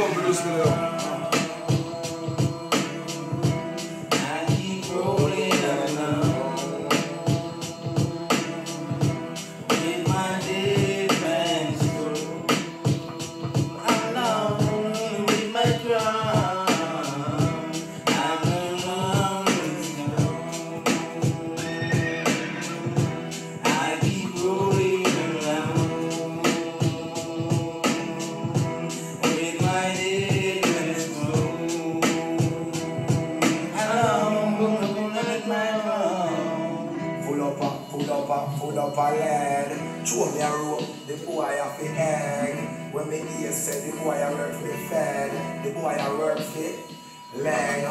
gonna produce me though. I boy a work fi leg.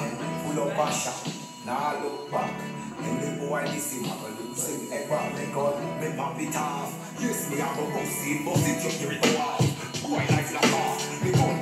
Full up a shot, now look back. And the boy this him a go lose him egg back me gun, me pop it off. Yes, me a go it, bust it, you it. Boy life like off, me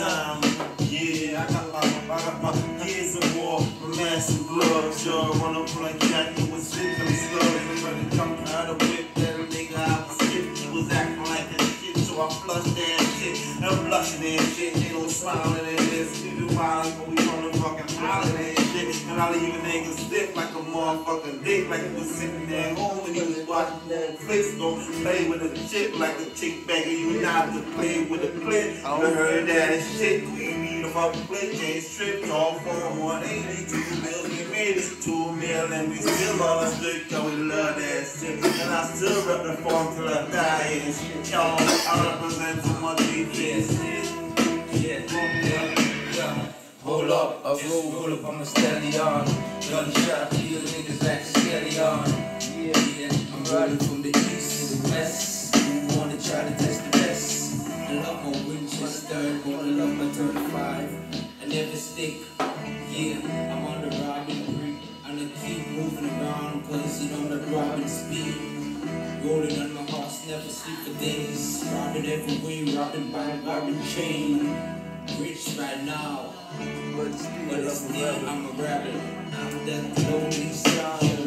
time. Yeah, I got my, I got my years of war, massive gloves. Y'all run up like Jackie with six and slugs. Ready to come out of whip that nigga I was skip. He was acting like that shit, so I flushed that shit. I'm blushing and shit, they don't smiling and this. Wild, but we on the fucking island and shit. And all of you niggas stiff like a motherfucking dick, like he was sitting there home and he was watching that flicks. Don't play with a chick like a chick begging you not to play with a clip. I heard that shit. We need a fucking play, can't strip. Call for 180, two million made it, two mil, and we still on the street, cause we love that shit. And I still rep the form till I die and shit. Y'all, I represent so much defense. Hold up, I roll, pull up, I'm a stallion. Gunshot, kill niggas like a stallion. Yeah, yeah, riding from the east to the west. You wanna try to test the best? I love my Winchester, gonna love my 35. I never stick, yeah, I'm on the robbing creek. And I keep moving around, cause you know the robbing speed. Rolling on my horse, never sleep for days. Robbing every way, robbing by robbing chain. Rich right now, but still I'm a rebel. I'm that lonely star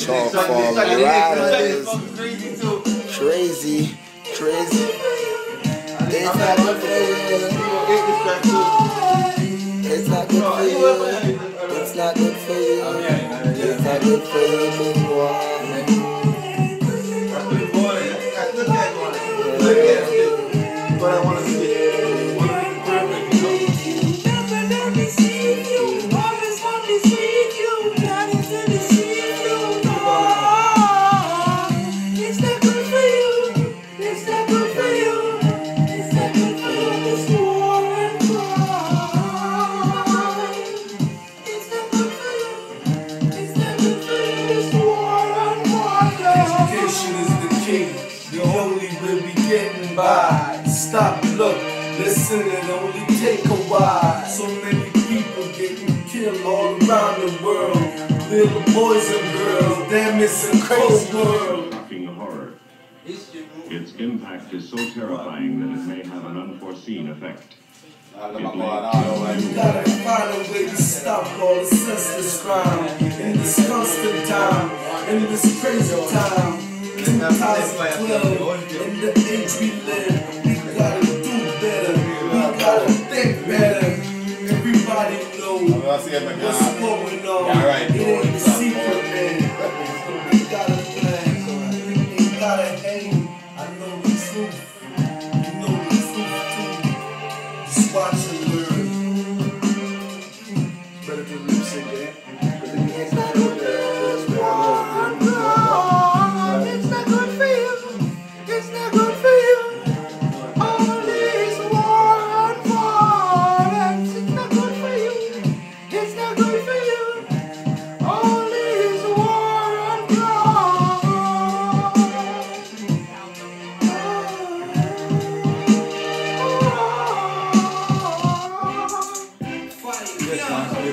Short form riders. Crazy. Crazy. It's not good for you. It's not good for you. It's not good for you. It's not good for you, the world. Little boys and girls, damn, it's a crazy world. Shocking horror. Its impact is so terrifying that it may have an unforeseen effect. Alla bara bara You gotta find a way to stop all the senseless crime in this constant time, in this crazy time. 2012, in the age we live, we gotta knows Jag ser mig what's going on. Yeah, right. It ain't a secret, man. So we gotta plan, we gotta aim. I know the truth, you know the truth too. Just watch and learn. Better do eh? But then you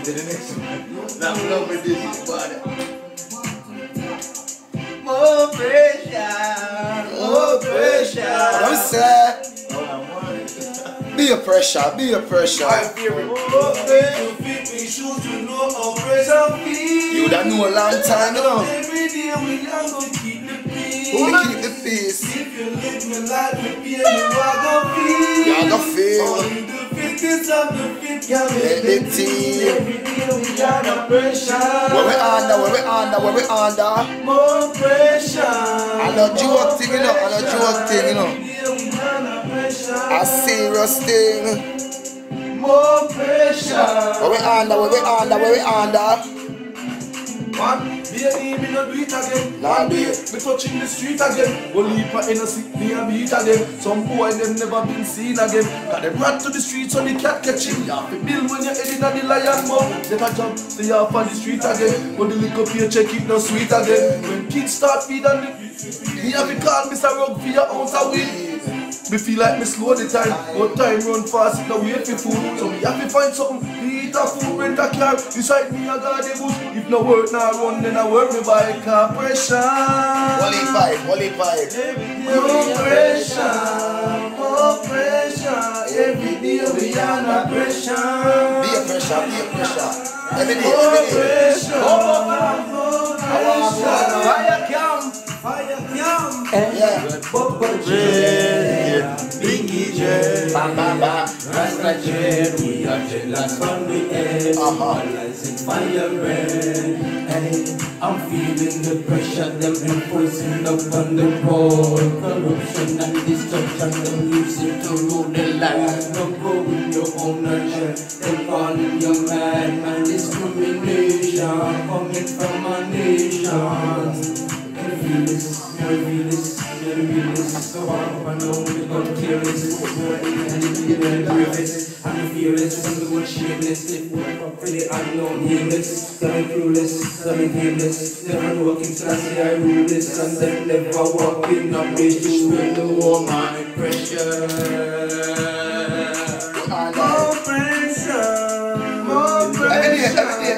Uh, more pressure, more pressure. I'm sad. Be a pressure, be a pressure. You that know a long time, you know. Every day we keep the peace. Who will keep the peace? If you live my life you are gon' feel. You feel. Fittest of the fit can Let make the the team. team. Every day we under pressure. Where we under, where we under, where we under. More pressure. I know joke thing, you know. I know joke thing, you know. Every day we under pressure. A serious thing. More pressure. Where we under, where we under, where we under. Man, him, me no do it again. One day, me touching the street again. One leap of innocent, me and beat again. Some boy, them never been seen again. Got them run to the streets so they can't catch him. You have to build when you're heading on the lion mouth. Get a job, stay off on the street again. When the liquor paycheck, it no sweet again. When kids start feed on the... Me have to call Mr. Rug for your ounce of weed. Me feel like me slow the time, but time run fast, no wait for food. So me have to find something a food, rent a car. Beside me, I got the bush. If no work now run, then I work me by pressure. Wally pipe, wally pipe. More pressure, more pressure. Every day we under pressure. Be a pressure, be a pressure. Every day, every day. pressure, more pressure. Fire camp. Fire camp. Yeah. Uh-huh. I'm feeling the pressure. Them enforcing up on the road. Corruption and destruction. Them using to rule the land. Don't your own nurture. Them calling your man. Discrimination coming from a nation. Feel this? You feel this? You feel this? So I know we got careless. If you don't agree with this, I'm fearless. I'm the one shameless. If we're properly unknown, nameless. I'm clueless. I'm nameless. Never walking classy, I rule this. And then never walking up with you in the war, my pressure.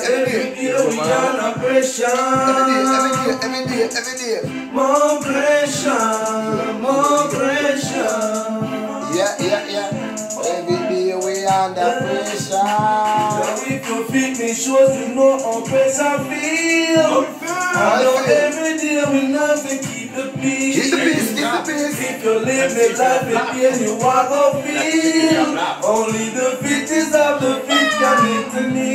Every day, every day. Every day we. Every day. More pressure, more pressure. Yeah, yeah, yeah. Every day we under pressure. Now if you fit me shows, you know how pressure feel. I know every day we not to keep the peace. Keep the peace, keep the peace. If you live the life in pain, you gonna feel. Only the fittest of the fit can meet the need.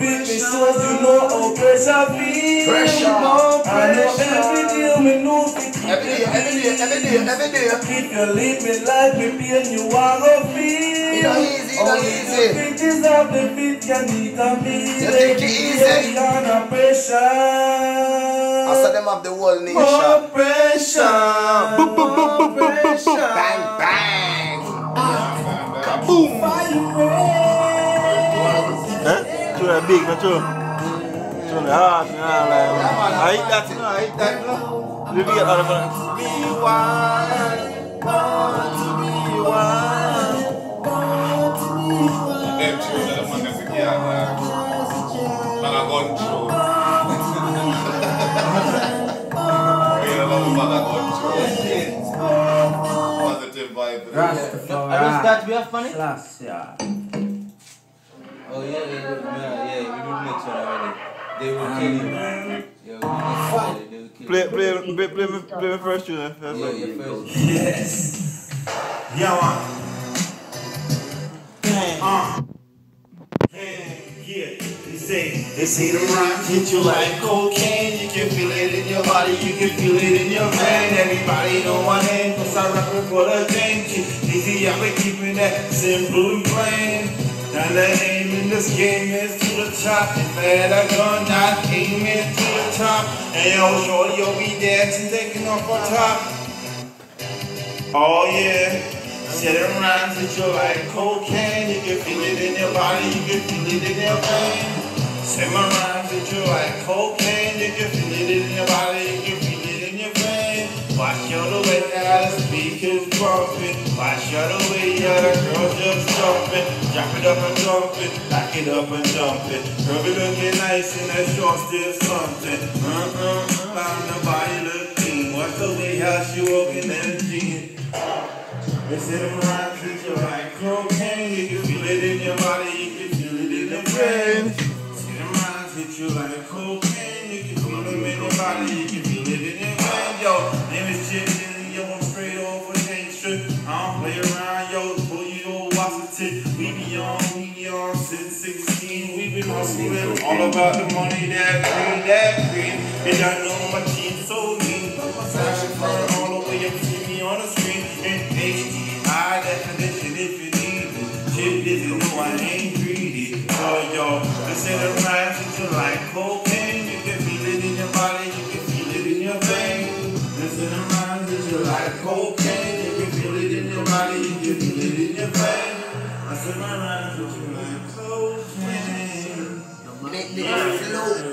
I know. You fit me shows, you know how pressure feel. Pressure, I know every day we know. Every day, every day, every day, every day. If you live me life with pain, you are gonna feel. It not easy, it not easy. the fittest of the fit can eat and be. You think it easy? Under pressure. I saw them have the whole nation. More pressure. Eh? True that big, not true? True the hard, you know, like, I hate that, you know, I hate that, you know. You get out of it. Be wild, born to be one. Them children, the man that's a girl, man. Man, I gone through. Me love man, I gone through. Positive vibe. I don't start we have funny? Class, yeah. Oh yeah, yeah, yeah, yeah, we do the next one already. They will kill you. Yeah, we do the next one already. They will kill Play, play, play, play, me- play me first tune. eh, First Yeah, one. yeah, first. Yes. Yeah, man. Uh. Yeah, yeah. They say, they say the rhymes hit you like cocaine. You can feel it in your body, you can feel it in your brain. Everybody know my name, cause I rap it for the game. Easy, I've been keeping that simple and plain. And the aim in this game is to the top. If I had a gun, I'd aim it to the top. And yo, shorty, you'll be dancing, taking off on top. Oh yeah. Said it rhymes with you like cocaine. You can feel it in your body, you can feel it in your brain. Say my rhymes with you like cocaine. You can feel it in your body, you can feel it in your brain. Watch out the way how the speakers bumping. Watch out the way how the girls just jumping. Drop it up and jump it, lock it up and jump it. Girl be looking nice in that short still something. Uh-uh, found the body look clean. The way how she walking in jeans. They say them rhymes hit you like cocaine. You can feel it in your body, you can feel it in your brain. About the money that green, that green. And I know my team so mean. My fashion front all the way up to me on the screen. In HD, high definition if you need it. Chip Dizzy, no, I ain't greedy. So yo, listen to rhymes that you like cocaine. flow.